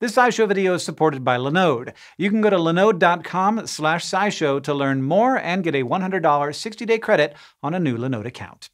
This SciShow video is supported by Linode. You can go to linode.com slash scishow to learn more and get a $100 60-day credit on a new Linode account.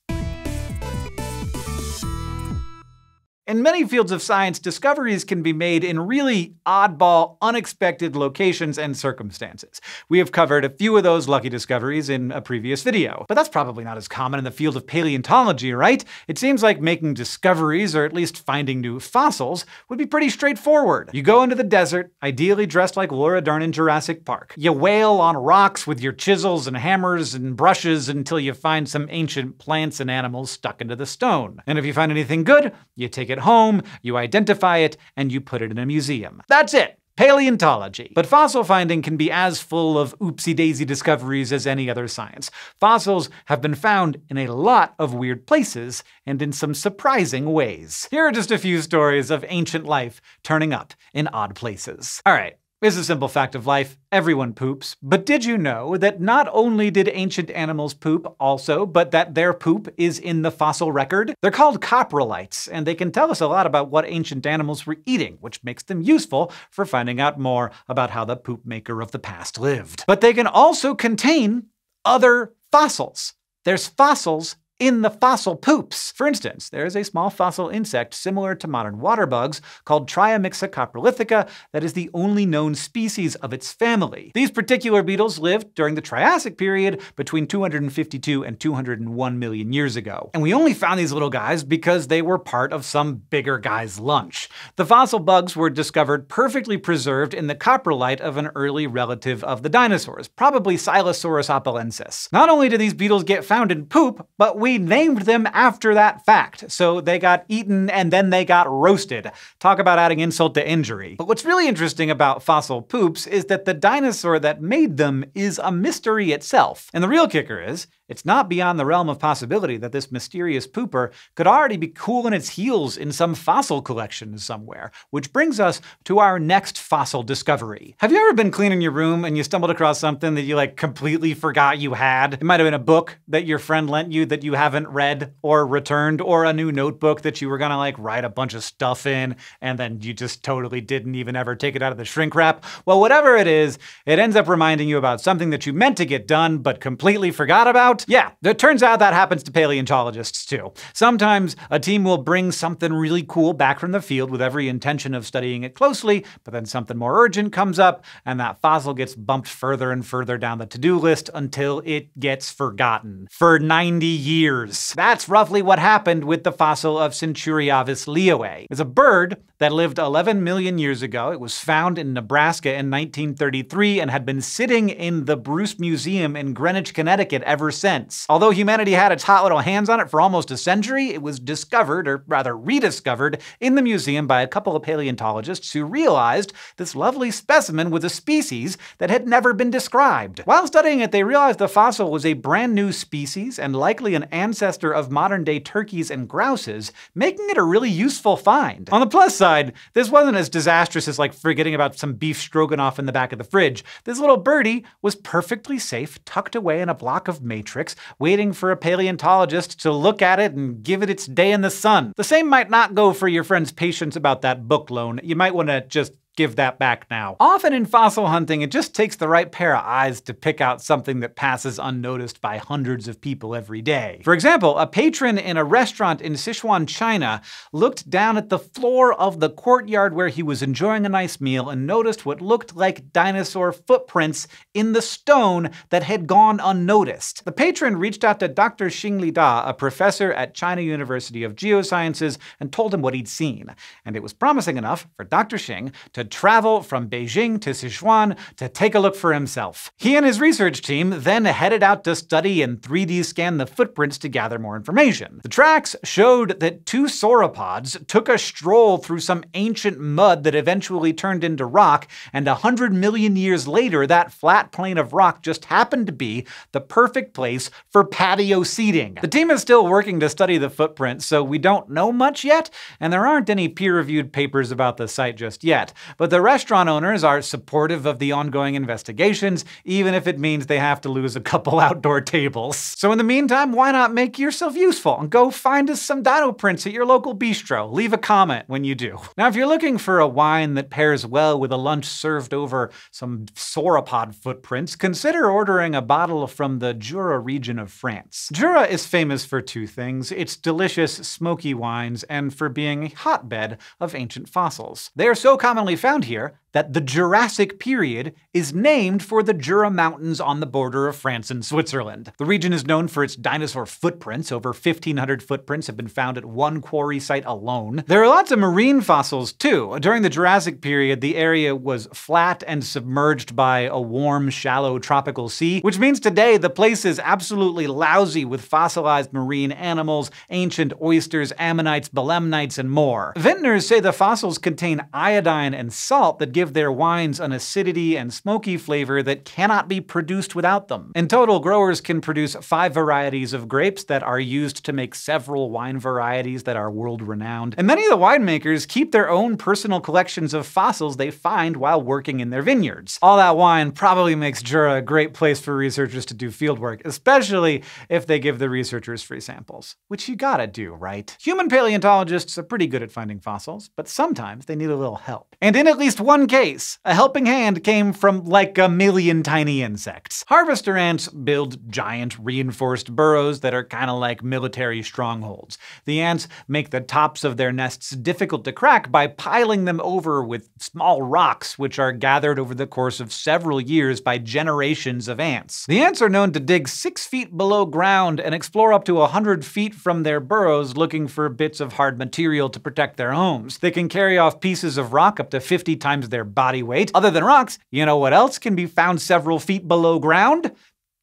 In many fields of science, discoveries can be made in really oddball, unexpected locations and circumstances. We have covered a few of those lucky discoveries in a previous video. But that's probably not as common in the field of paleontology, right? It seems like making discoveries, or at least finding new fossils, would be pretty straightforward. You go into the desert, ideally dressed like Laura Dern in Jurassic Park. You wail on rocks with your chisels and hammers and brushes until you find some ancient plants and animals stuck into the stone. And if you find anything good, you take it it home, you identify it, and you put it in a museum. That's it. Paleontology. But fossil finding can be as full of oopsie-daisy discoveries as any other science. Fossils have been found in a lot of weird places, and in some surprising ways. Here are just a few stories of ancient life turning up in odd places. Alright, is a simple fact of life. Everyone poops. But did you know that not only did ancient animals poop also, but that their poop is in the fossil record? They're called coprolites, and they can tell us a lot about what ancient animals were eating, which makes them useful for finding out more about how the poop maker of the past lived. But they can also contain other fossils. There's fossils in the fossil poops. For instance, there is a small fossil insect similar to modern water bugs called Triamyxa coprolithica that is the only known species of its family. These particular beetles lived during the Triassic period between 252 and 201 million years ago. And we only found these little guys because they were part of some bigger guy's lunch. The fossil bugs were discovered perfectly preserved in the coprolite of an early relative of the dinosaurs, probably Silesaurus opolensis. Not only do these beetles get found in poop, but we we named them after that fact. So they got eaten and then they got roasted. Talk about adding insult to injury. But what's really interesting about fossil poops is that the dinosaur that made them is a mystery itself. And the real kicker is, it's not beyond the realm of possibility that this mysterious pooper could already be cooling its heels in some fossil collection somewhere, which brings us to our next fossil discovery. Have you ever been cleaning your room and you stumbled across something that you like completely forgot you had? It might have been a book that your friend lent you that you haven't read or returned, or a new notebook that you were gonna like write a bunch of stuff in, and then you just totally didn't even ever take it out of the shrink wrap. Well, whatever it is, it ends up reminding you about something that you meant to get done but completely forgot about out? Yeah, it turns out that happens to paleontologists too. Sometimes a team will bring something really cool back from the field with every intention of studying it closely, but then something more urgent comes up, and that fossil gets bumped further and further down the to-do list until it gets forgotten. For 90 years. That's roughly what happened with the fossil of Centuriavis lioae. It's a bird that lived 11 million years ago. It was found in Nebraska in 1933 and had been sitting in the Bruce Museum in Greenwich, Connecticut ever since. Although humanity had its hot little hands on it for almost a century, it was discovered, or rather rediscovered, in the museum by a couple of paleontologists who realized this lovely specimen was a species that had never been described. While studying it, they realized the fossil was a brand new species and likely an ancestor of modern-day turkeys and grouses, making it a really useful find. On the plus side, this wasn't as disastrous as like forgetting about some beef stroganoff in the back of the fridge. This little birdie was perfectly safe, tucked away in a block of matrix waiting for a paleontologist to look at it and give it its day in the sun. The same might not go for your friend's patience about that book loan. You might want to just give that back now. Often in fossil hunting, it just takes the right pair of eyes to pick out something that passes unnoticed by hundreds of people every day. For example, a patron in a restaurant in Sichuan, China, looked down at the floor of the courtyard where he was enjoying a nice meal and noticed what looked like dinosaur footprints in the stone that had gone unnoticed. The patron reached out to Dr. Xing Lida, a professor at China University of Geosciences, and told him what he'd seen. And it was promising enough for Dr. Xing to travel from Beijing to Sichuan to take a look for himself. He and his research team then headed out to study and 3D scan the footprints to gather more information. The tracks showed that two sauropods took a stroll through some ancient mud that eventually turned into rock, and a hundred million years later, that flat plane of rock just happened to be the perfect place for patio seating. The team is still working to study the footprints, so we don't know much yet, and there aren't any peer-reviewed papers about the site just yet. But the restaurant owners are supportive of the ongoing investigations, even if it means they have to lose a couple outdoor tables. So in the meantime, why not make yourself useful and go find us some dino prints at your local bistro? Leave a comment when you do. Now, if you're looking for a wine that pairs well with a lunch served over some sauropod footprints, consider ordering a bottle from the Jura region of France. Jura is famous for two things its delicious, smoky wines and for being a hotbed of ancient fossils. They are so commonly found here that the Jurassic period is named for the Jura Mountains on the border of France and Switzerland. The region is known for its dinosaur footprints. Over 1,500 footprints have been found at one quarry site alone. There are lots of marine fossils, too. During the Jurassic period, the area was flat and submerged by a warm, shallow tropical sea, which means today the place is absolutely lousy with fossilized marine animals, ancient oysters, ammonites, belemnites, and more. Vintners say the fossils contain iodine and salt that give give their wines an acidity and smoky flavor that cannot be produced without them. In total, growers can produce five varieties of grapes that are used to make several wine varieties that are world-renowned. And many of the winemakers keep their own personal collections of fossils they find while working in their vineyards. All that wine probably makes Jura a great place for researchers to do fieldwork, especially if they give the researchers free samples. Which you gotta do, right? Human paleontologists are pretty good at finding fossils, but sometimes they need a little help. And in at least one case, a helping hand came from like a million tiny insects. Harvester ants build giant reinforced burrows that are kind of like military strongholds. The ants make the tops of their nests difficult to crack by piling them over with small rocks, which are gathered over the course of several years by generations of ants. The ants are known to dig six feet below ground and explore up to a hundred feet from their burrows looking for bits of hard material to protect their homes. They can carry off pieces of rock up to 50 times their body weight. Other than rocks, you know what else can be found several feet below ground?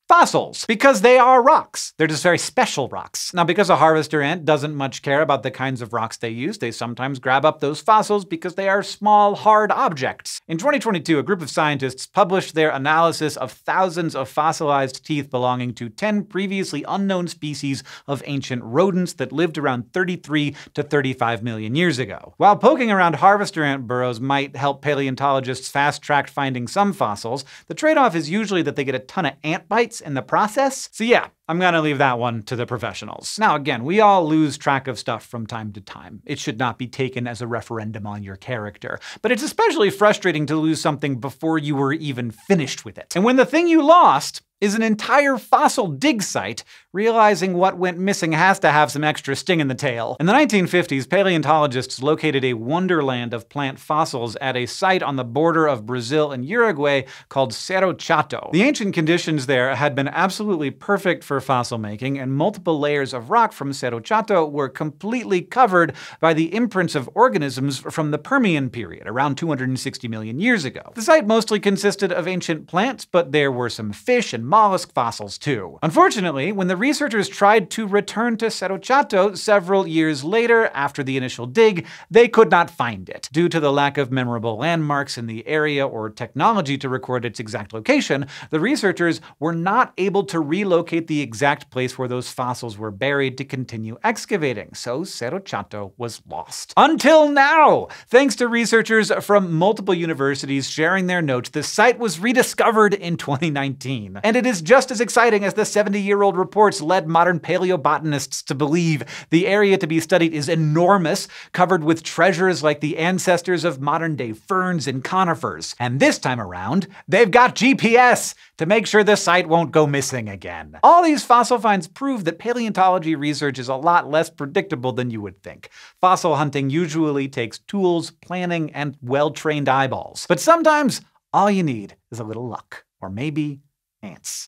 Fossils because they are rocks. They're just very special rocks. Now, because a harvester ant doesn't much care about the kinds of rocks they use, they sometimes grab up those fossils because they are small, hard objects. In 2022, a group of scientists published their analysis of thousands of fossilized teeth belonging to 10 previously unknown species of ancient rodents that lived around 33 to 35 million years ago. While poking around harvester ant burrows might help paleontologists fast-track finding some fossils, the trade-off is usually that they get a ton of ant bites in the process. So yeah, I'm gonna leave that one to the professionals. Now again, we all lose track of stuff from time to time. It should not be taken as a referendum on your character. But it's especially frustrating to lose something before you were even finished with it. And when the thing you lost is an entire fossil dig site, realizing what went missing has to have some extra sting in the tail. In the 1950s, paleontologists located a wonderland of plant fossils at a site on the border of Brazil and Uruguay called Cerro Chato. The ancient conditions there had been absolutely perfect for fossil making, and multiple layers of rock from Cerro Chato were completely covered by the imprints of organisms from the Permian period, around 260 million years ago. The site mostly consisted of ancient plants, but there were some fish and mollusk fossils too. Unfortunately, when the researchers tried to return to Cerro Chato several years later after the initial dig, they could not find it. Due to the lack of memorable landmarks in the area or technology to record its exact location, the researchers were not able to relocate the exact place where those fossils were buried to continue excavating, so Cerro Chato was lost. Until now! Thanks to researchers from multiple universities sharing their notes, the site was rediscovered in 2019. And it is just as exciting as the 70-year-old reports led modern paleobotanists to believe. The area to be studied is enormous, covered with treasures like the ancestors of modern-day ferns and conifers. And this time around, they've got GPS to make sure the site won't go missing again. All these fossil finds prove that paleontology research is a lot less predictable than you would think. Fossil hunting usually takes tools, planning, and well-trained eyeballs. But sometimes, all you need is a little luck. Or maybe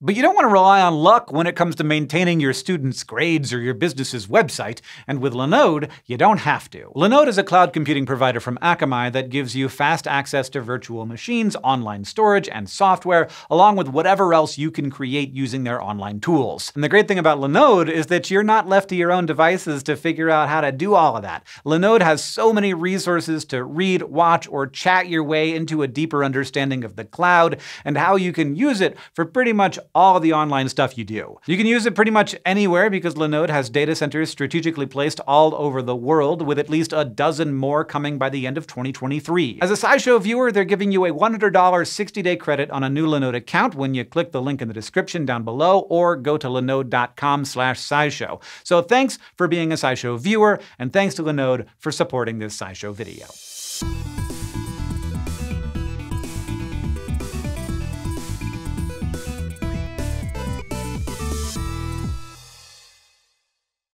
But you don't want to rely on luck when it comes to maintaining your students' grades or your business's website, and with Linode, you don't have to. Linode is a cloud computing provider from Akamai that gives you fast access to virtual machines, online storage, and software, along with whatever else you can create using their online tools. And the great thing about Linode is that you're not left to your own devices to figure out how to do all of that. Linode has so many resources to read, watch, or chat your way into a deeper understanding of the cloud and how you can use it for pretty pretty much all the online stuff you do. You can use it pretty much anywhere because Linode has data centers strategically placed all over the world, with at least a dozen more coming by the end of 2023. As a SciShow viewer, they're giving you a $100 60-day credit on a new Linode account when you click the link in the description down below or go to linode.com slash scishow. So thanks for being a SciShow viewer, and thanks to Linode for supporting this SciShow video.